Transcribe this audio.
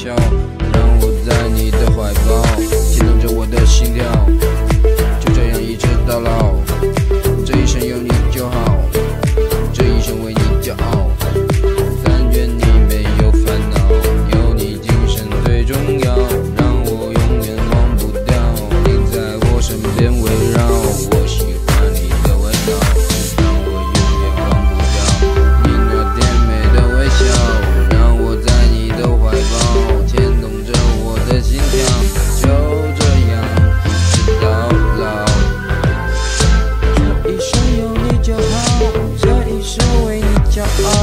show. Oh.